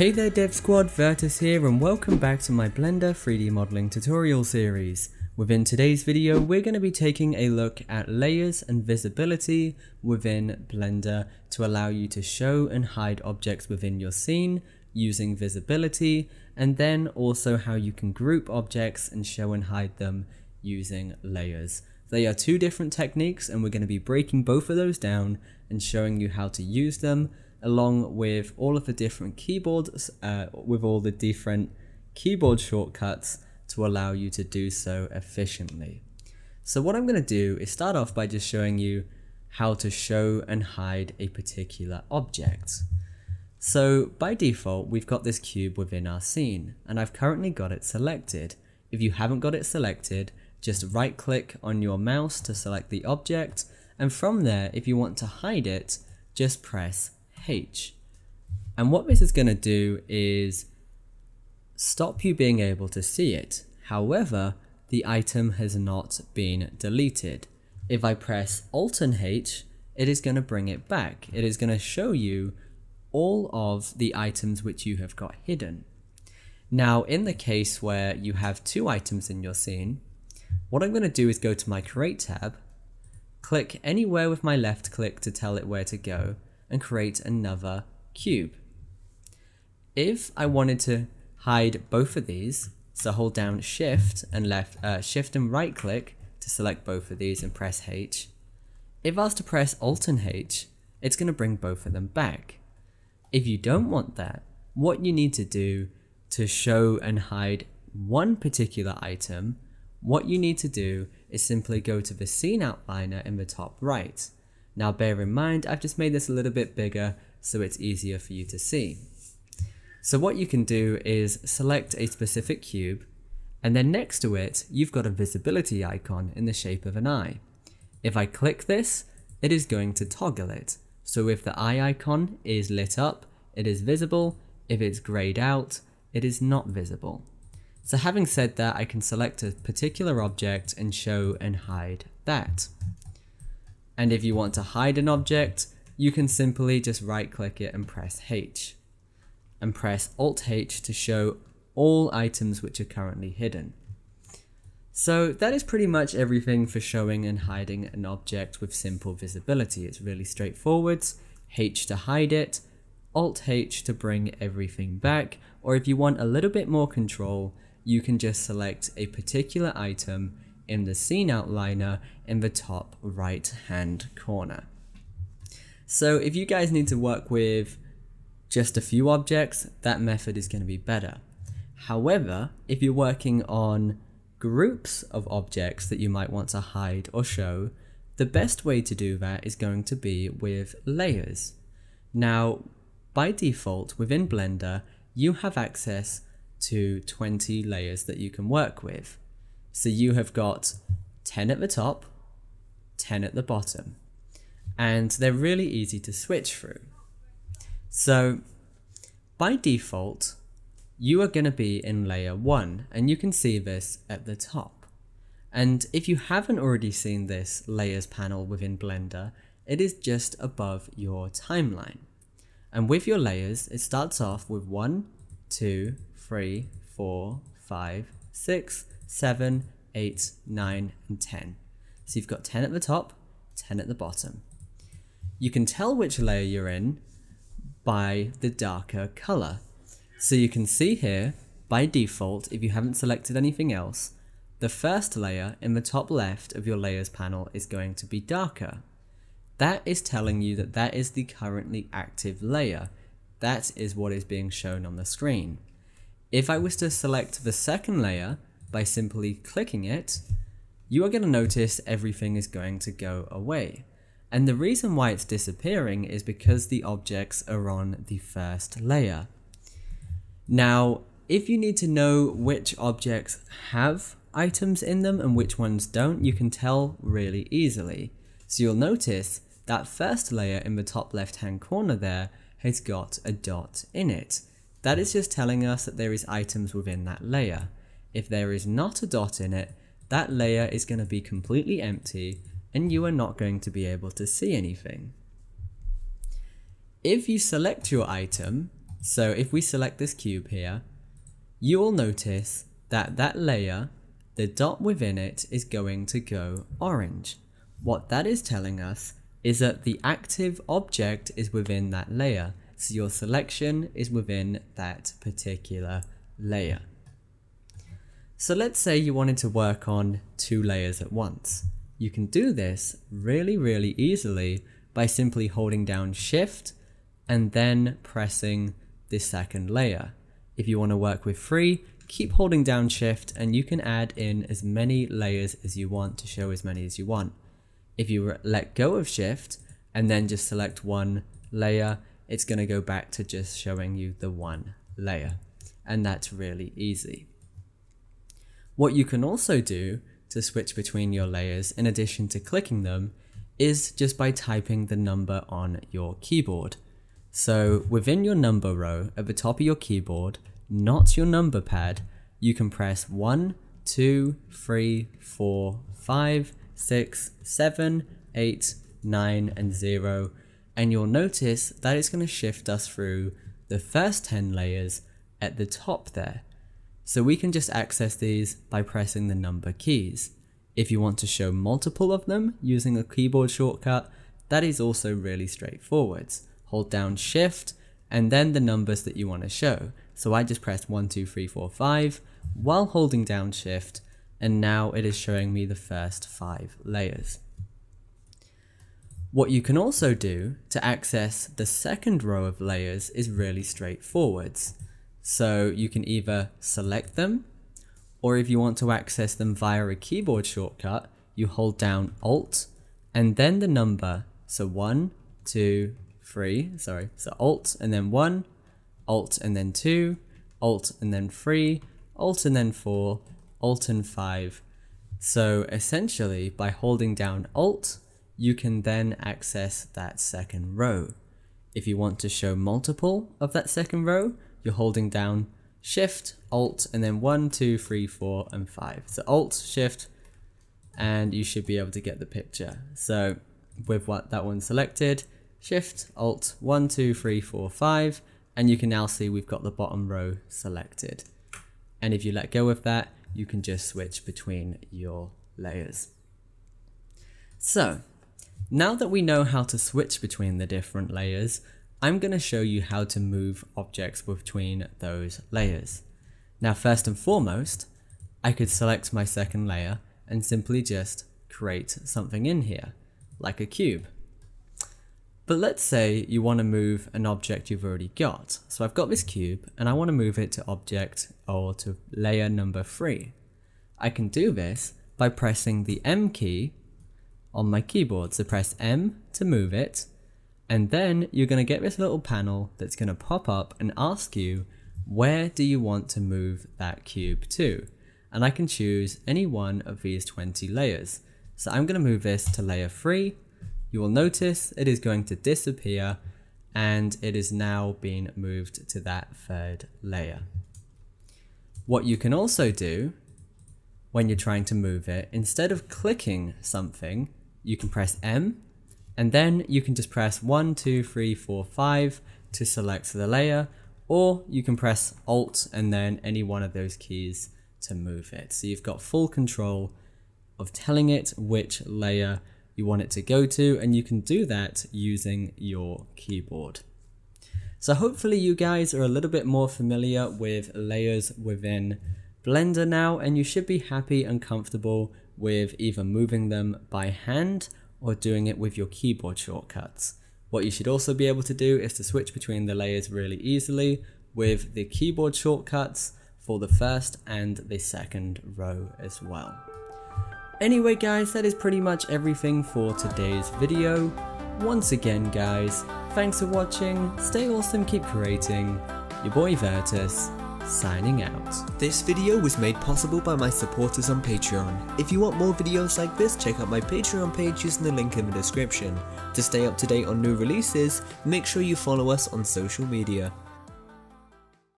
Hey there Dev Squad, Virtus here and welcome back to my Blender 3D modeling tutorial series. Within today's video we're going to be taking a look at layers and visibility within Blender to allow you to show and hide objects within your scene using visibility and then also how you can group objects and show and hide them using layers. They are two different techniques and we're going to be breaking both of those down and showing you how to use them along with all of the different keyboards, uh, with all the different keyboard shortcuts to allow you to do so efficiently. So what I'm going to do is start off by just showing you how to show and hide a particular object. So by default, we've got this cube within our scene, and I've currently got it selected. If you haven't got it selected, just right click on your mouse to select the object, and from there, if you want to hide it, just press H. And what this is going to do is stop you being able to see it. However, the item has not been deleted. If I press Alt and H, it is going to bring it back. It is going to show you all of the items which you have got hidden. Now, in the case where you have two items in your scene, what I'm going to do is go to my Create tab, click anywhere with my left click to tell it where to go, and create another cube. If I wanted to hide both of these, so hold down shift and left, uh, shift and right click to select both of these and press H. If I was to press Alt and H, it's going to bring both of them back. If you don't want that, what you need to do to show and hide one particular item, what you need to do is simply go to the scene outliner in the top right now bear in mind, I've just made this a little bit bigger so it's easier for you to see. So what you can do is select a specific cube and then next to it, you've got a visibility icon in the shape of an eye. If I click this, it is going to toggle it. So if the eye icon is lit up, it is visible. If it's grayed out, it is not visible. So having said that, I can select a particular object and show and hide that. And if you want to hide an object, you can simply just right click it and press H. And press Alt H to show all items which are currently hidden. So that is pretty much everything for showing and hiding an object with simple visibility. It's really straightforward. H to hide it, Alt H to bring everything back, or if you want a little bit more control, you can just select a particular item in the scene outliner in the top right hand corner. So if you guys need to work with just a few objects, that method is going to be better. However, if you're working on groups of objects that you might want to hide or show, the best way to do that is going to be with layers. Now, by default, within Blender, you have access to 20 layers that you can work with. So you have got 10 at the top, 10 at the bottom, and they're really easy to switch through. So by default, you are going to be in layer 1, and you can see this at the top. And if you haven't already seen this layers panel within Blender, it is just above your timeline. And with your layers, it starts off with 1, 2, 3, 4, 5, 6, 7, 8, 9, and 10. So you've got 10 at the top, 10 at the bottom. You can tell which layer you're in by the darker color. So you can see here, by default, if you haven't selected anything else, the first layer in the top left of your layers panel is going to be darker. That is telling you that that is the currently active layer. That is what is being shown on the screen. If I was to select the second layer, by simply clicking it, you are going to notice everything is going to go away. And the reason why it's disappearing is because the objects are on the first layer. Now, if you need to know which objects have items in them and which ones don't, you can tell really easily. So you'll notice that first layer in the top left hand corner there has got a dot in it. That is just telling us that there is items within that layer. If there is not a dot in it, that layer is going to be completely empty and you are not going to be able to see anything. If you select your item So if we select this cube here, you will notice that that layer, the dot within it is going to go orange. What that is telling us is that the active object is within that layer. So your selection is within that particular layer. So let's say you wanted to work on two layers at once. You can do this really, really easily by simply holding down shift and then pressing the second layer. If you want to work with three, keep holding down shift and you can add in as many layers as you want to show as many as you want. If you let go of shift and then just select one layer, it's going to go back to just showing you the one layer. And that's really easy. What you can also do to switch between your layers in addition to clicking them is just by typing the number on your keyboard. So within your number row at the top of your keyboard, not your number pad, you can press 1, 2, 3, 4, 5, 6, 7, 8, 9, and 0, and you'll notice that it's going to shift us through the first 10 layers at the top there. So we can just access these by pressing the number keys. If you want to show multiple of them using a keyboard shortcut, that is also really straightforward hold down shift, and then the numbers that you want to show. So I just pressed 1, 2, 3, 4, 5 while holding down shift, and now it is showing me the first five layers. What you can also do to access the second row of layers is really straightforward. So you can either select them, or if you want to access them via a keyboard shortcut, you hold down Alt and then the number. So one, two, three, sorry, so Alt and then one, Alt and then two, Alt and then three, Alt and then four, Alt and five. So essentially by holding down Alt, you can then access that second row. If you want to show multiple of that second row, you're holding down Shift, Alt, and then one, two, three, four, and 5. So Alt, Shift, and you should be able to get the picture. So with what that one selected, Shift, Alt, 1, 2, 3, 4, 5, and you can now see we've got the bottom row selected. And if you let go of that, you can just switch between your layers. So, now that we know how to switch between the different layers, I'm going to show you how to move objects between those layers. Now first and foremost, I could select my second layer and simply just create something in here, like a cube. But let's say you want to move an object you've already got. So I've got this cube and I want to move it to object or to layer number 3. I can do this by pressing the M key on my keyboard. So press M to move it and then you're going to get this little panel that's going to pop up and ask you where do you want to move that cube to? And I can choose any one of these 20 layers. So I'm going to move this to layer 3 you will notice it is going to disappear and it is now being moved to that third layer. What you can also do when you're trying to move it, instead of clicking something, you can press M and then you can just press 1, 2, 3, 4, 5 to select the layer or you can press Alt and then any one of those keys to move it. So you've got full control of telling it which layer you want it to go to, and you can do that using your keyboard. So hopefully you guys are a little bit more familiar with layers within Blender now, and you should be happy and comfortable with either moving them by hand or doing it with your keyboard shortcuts. What you should also be able to do is to switch between the layers really easily with the keyboard shortcuts for the first and the second row as well. Anyway guys, that is pretty much everything for today's video. Once again guys, thanks for watching, stay awesome, keep creating. Your boy Virtus, signing out. This video was made possible by my supporters on Patreon. If you want more videos like this, check out my Patreon page using the link in the description. To stay up to date on new releases, make sure you follow us on social media.